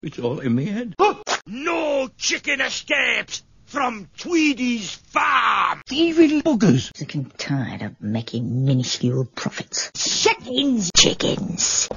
It's all in my head. No chicken escapes from Tweedy's farm. Thieving buggers. Sick and tired of making minuscule profits. Chickens! Chickens!